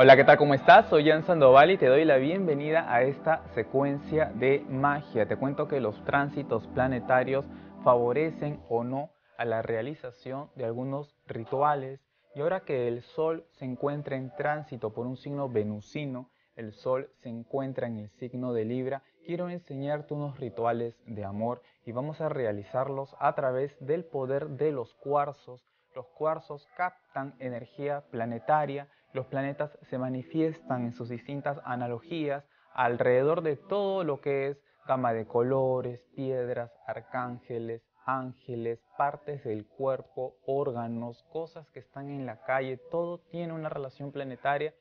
Hola, ¿qué tal? ¿Cómo estás? Soy Jan Sandoval y te doy la bienvenida a esta secuencia de magia. Te cuento que los tránsitos planetarios favorecen o no a la realización de algunos rituales y ahora que el Sol se encuentra en tránsito por un signo venusino, el Sol se encuentra en el signo de Libra, quiero enseñarte unos rituales de amor y vamos a realizarlos a través del poder de los cuarzos. Los cuarzos captan energía planetaria los planetas se manifiestan en sus distintas analogías alrededor de todo lo que es gama de colores, piedras, arcángeles, ángeles, partes del cuerpo, órganos, cosas que están en la calle, todo tiene una relación planetaria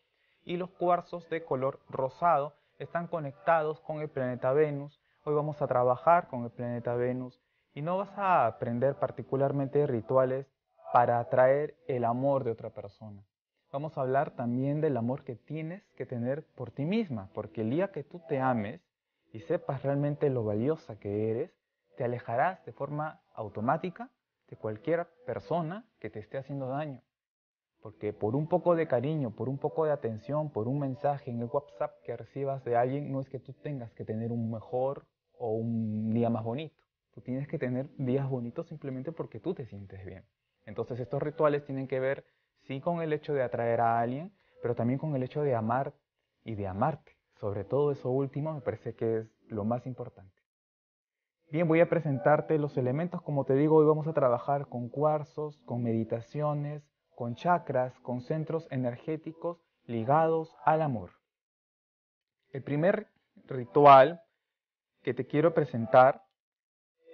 y los cuarzos de color rosado están conectados con el planeta Venus. Hoy vamos a trabajar con el planeta Venus y no vas a aprender particularmente rituales para atraer el amor de otra persona vamos a hablar también del amor que tienes que tener por ti misma, porque el día que tú te ames y sepas realmente lo valiosa que eres, te alejarás de forma automática de cualquier persona que te esté haciendo daño. Porque por un poco de cariño, por un poco de atención, por un mensaje en el WhatsApp que recibas de alguien, no es que tú tengas que tener un mejor o un día más bonito. Tú tienes que tener días bonitos simplemente porque tú te sientes bien. Entonces estos rituales tienen que ver sí con el hecho de atraer a alguien, pero también con el hecho de amar y de amarte. Sobre todo eso último me parece que es lo más importante. Bien, voy a presentarte los elementos. Como te digo, hoy vamos a trabajar con cuarzos, con meditaciones, con chakras, con centros energéticos ligados al amor. El primer ritual que te quiero presentar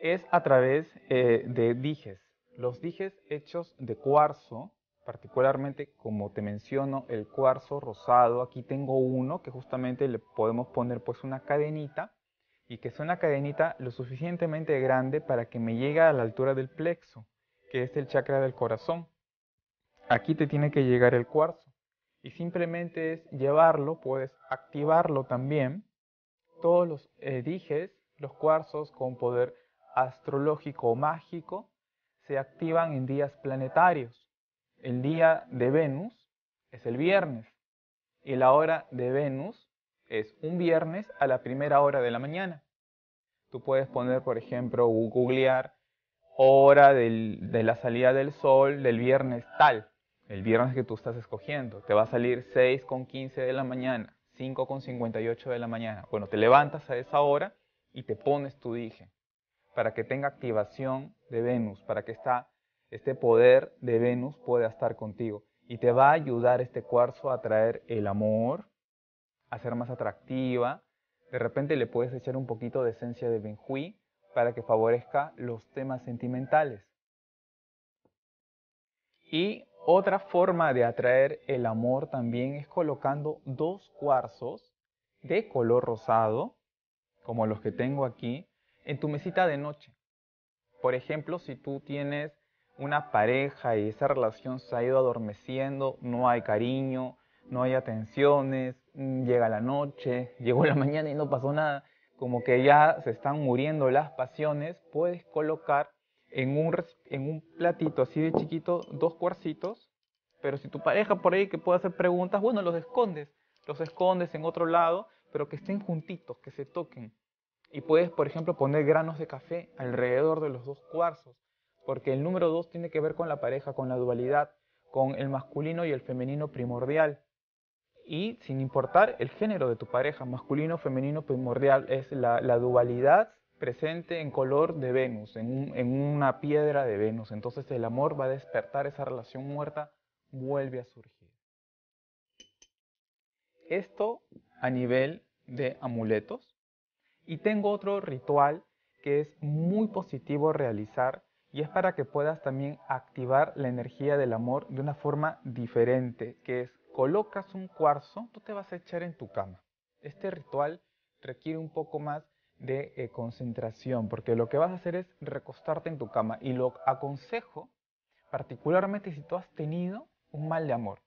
es a través eh, de dijes. Los dijes hechos de cuarzo particularmente como te menciono el cuarzo rosado. Aquí tengo uno que justamente le podemos poner pues una cadenita y que es una cadenita lo suficientemente grande para que me llegue a la altura del plexo que es el chakra del corazón. Aquí te tiene que llegar el cuarzo y simplemente es llevarlo puedes activarlo también. Todos los dijes los cuarzos con poder astrológico o mágico se activan en días planetarios el día de Venus es el viernes y la hora de Venus es un viernes a la primera hora de la mañana. Tú puedes poner, por ejemplo, googlear hora de la salida del sol del viernes tal, el viernes que tú estás escogiendo. Te va a salir 6 con 15 de la mañana, 5 con 58 de la mañana. Bueno, te levantas a esa hora y te pones tu dije para que tenga activación de Venus, para que está este poder de Venus puede estar contigo y te va a ayudar este cuarzo a traer el amor, a ser más atractiva. De repente le puedes echar un poquito de esencia de benjuí para que favorezca los temas sentimentales. Y otra forma de atraer el amor también es colocando dos cuarzos de color rosado, como los que tengo aquí, en tu mesita de noche. Por ejemplo, si tú tienes una pareja y esa relación se ha ido adormeciendo, no hay cariño, no hay atenciones, mm, llega la noche, llegó la mañana y no pasó nada, como que ya se están muriendo las pasiones, puedes colocar en un, en un platito así de chiquito dos cuarcitos, pero si tu pareja por ahí que puede hacer preguntas, bueno, los escondes, los escondes en otro lado, pero que estén juntitos, que se toquen. Y puedes, por ejemplo, poner granos de café alrededor de los dos cuarzos porque el número dos tiene que ver con la pareja, con la dualidad, con el masculino y el femenino primordial. Y sin importar el género de tu pareja, masculino, femenino, primordial, es la, dualidad presente en color de Venus, en, en una piedra de Venus. Entonces el amor va a despertar esa relación muerta, vuelve a surgir. Esto a nivel de amuletos. Y tengo otro ritual que es muy positivo realizar y es para que puedas también activar la energía del amor de una forma diferente, que es colocas un cuarzo, tú te vas a echar en tu cama. Este ritual requiere un poco más de eh, concentración, porque lo que vas a hacer es recostarte en tu cama y lo aconsejo particularmente si tú has tenido un mal de amor.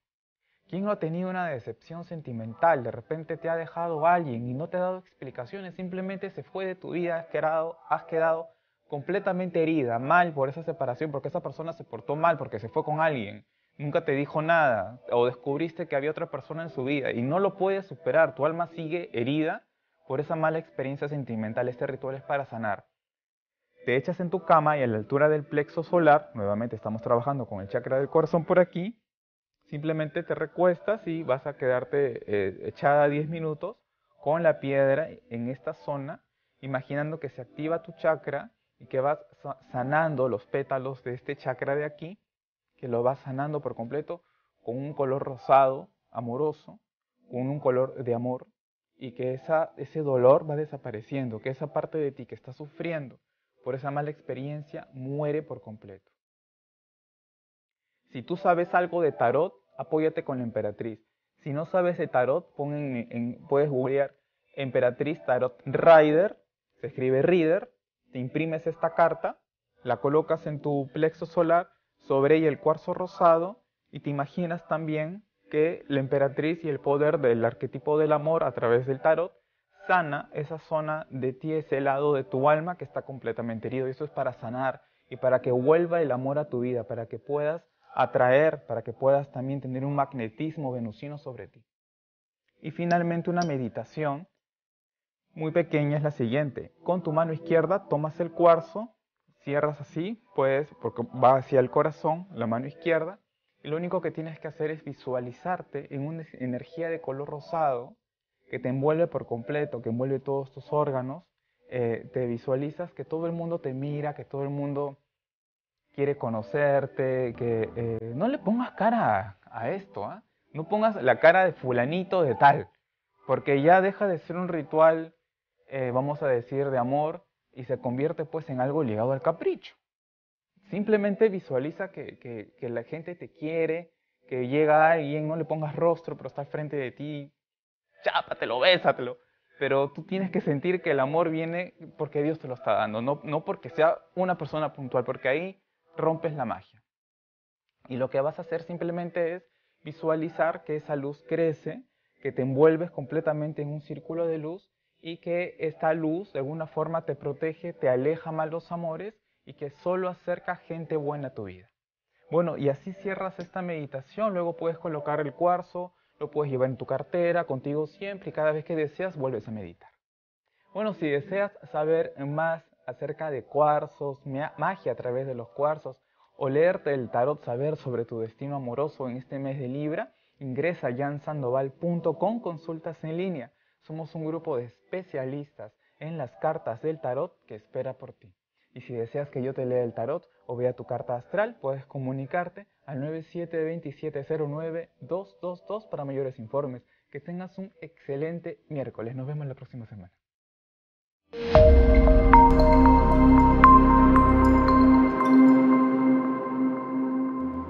¿Quién no ha tenido una decepción sentimental? De repente te ha dejado alguien y no te ha dado explicaciones, simplemente se fue de tu vida, has quedado, has quedado completamente herida, mal por esa separación, porque esa persona se portó mal, porque se fue con alguien. nunca te dijo nada, o descubriste que había otra persona en su vida y no lo puedes superar, tu alma sigue herida por esa mala experiencia sentimental, este ritual es para sanar. Te echas en tu cama y a la altura del plexo solar, nuevamente estamos trabajando con el chakra del corazón por aquí, simplemente te recuestas y vas a quedarte eh, echada 10 minutos con la piedra en esta zona, imaginando que se activa tu chakra y que vas sanando los pétalos de este chakra de aquí, que lo vas sanando por completo con un color rosado, amoroso, con un color de amor, y que ese dolor va desapareciendo, que esa parte de ti que está sufriendo por esa mala experiencia muere por completo. Si tú sabes algo de tarot, apóyate con la emperatriz. Si no sabes de tarot, pon en, puedes googlear emperatriz tarot rider, se escribe reader, te imprimes esta carta, la colocas en tu plexo solar, sobre ella el cuarzo rosado y te imaginas también que la emperatriz y el poder del arquetipo del amor a través del tarot sana esa zona de ti, ese lado de tu alma que está completamente herido. Y eso es para sanar y para que vuelva el amor a tu vida, para que puedas atraer, para que puedas también tener un magnetismo venusino sobre ti. Y finalmente una meditación muy pequeña es la siguiente. Con tu mano izquierda tomas el cuarzo, cierras así, pues, porque va hacia el corazón, la mano izquierda, y lo único que tienes que hacer es visualizarte en una energía de color rosado que te envuelve por completo, que envuelve todos tus órganos. Eh, te visualizas que todo el mundo te mira, que todo el mundo quiere conocerte, que eh, no le pongas cara a, esto, ¿ah? no pongas la cara de fulanito de tal, porque ya deja de ser un ritual, eh, vamos a decir, de amor y se convierte pues en algo ligado al capricho. Simplemente visualiza que, que, la gente te quiere, que llega alguien, no le pongas rostro, pero está al frente de ti, chápatelo, bésatelo. Pero tú tienes que sentir que el amor viene porque Dios te lo está dando, no, no porque sea una persona puntual, porque ahí rompes la magia. Y lo que vas a hacer simplemente es visualizar que esa luz crece, que te envuelves completamente en un círculo de luz y que esta luz de alguna forma te protege, te aleja malos amores y que solo acerca gente buena a tu vida. Bueno, y así cierras esta meditación, luego puedes colocar el cuarzo, lo puedes llevar en tu cartera, contigo siempre y cada vez que deseas vuelves a meditar. Bueno, si deseas saber más acerca de cuarzos, magia a través de los cuarzos, o leerte el tarot, saber sobre tu destino amoroso en este mes de Libra, ingresa a jansandoval.com, consultas en línea. Somos un grupo de especialistas en las cartas del tarot que espera por ti. Y si deseas que yo te lea el tarot o vea tu carta astral, puedes comunicarte al 972709-222 para mayores informes. Que tengas un excelente miércoles. Nos vemos la próxima semana.